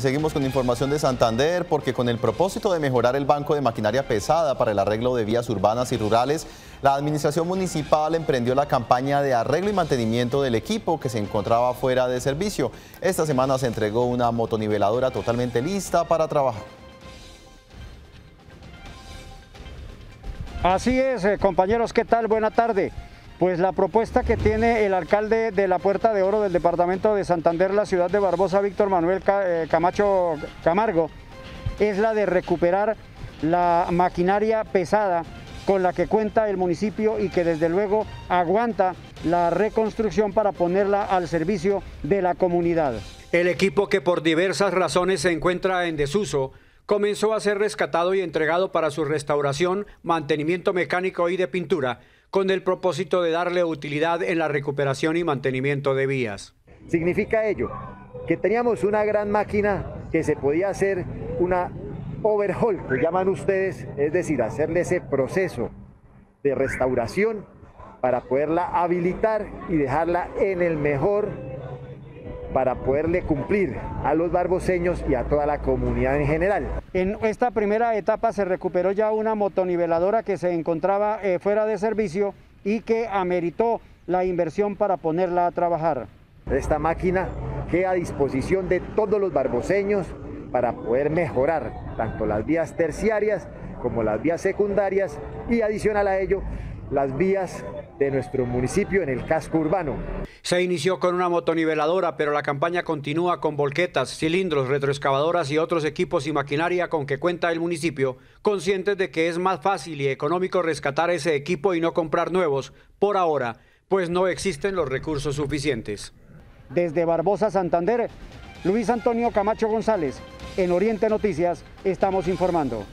Seguimos con información de Santander porque con el propósito de mejorar el banco de maquinaria pesada para el arreglo de vías urbanas y rurales, la administración municipal emprendió la campaña de arreglo y mantenimiento del equipo que se encontraba fuera de servicio. Esta semana se entregó una motoniveladora totalmente lista para trabajar. Así es, eh, compañeros, ¿qué tal? Buena tarde. Pues la propuesta que tiene el alcalde de la Puerta de Oro del departamento de Santander, la ciudad de Barbosa, Víctor Manuel eh, Camacho Camargo, es la de recuperar la maquinaria pesada con la que cuenta el municipio y que desde luego aguanta la reconstrucción para ponerla al servicio de la comunidad. El equipo que por diversas razones se encuentra en desuso comenzó a ser rescatado y entregado para su restauración, mantenimiento mecánico y de pintura con el propósito de darle utilidad en la recuperación y mantenimiento de vías. Significa ello que teníamos una gran máquina que se podía hacer una overhaul, que llaman ustedes, es decir, hacerle ese proceso de restauración para poderla habilitar y dejarla en el mejor para poderle cumplir a los barboseños y a toda la comunidad en general. En esta primera etapa se recuperó ya una motoniveladora que se encontraba eh, fuera de servicio y que ameritó la inversión para ponerla a trabajar. Esta máquina queda a disposición de todos los barboseños para poder mejorar tanto las vías terciarias como las vías secundarias y adicional a ello las vías de nuestro municipio en el casco urbano. Se inició con una motoniveladora, pero la campaña continúa con volquetas, cilindros, retroexcavadoras y otros equipos y maquinaria con que cuenta el municipio, conscientes de que es más fácil y económico rescatar ese equipo y no comprar nuevos, por ahora, pues no existen los recursos suficientes. Desde Barbosa, Santander, Luis Antonio Camacho González, en Oriente Noticias, estamos informando.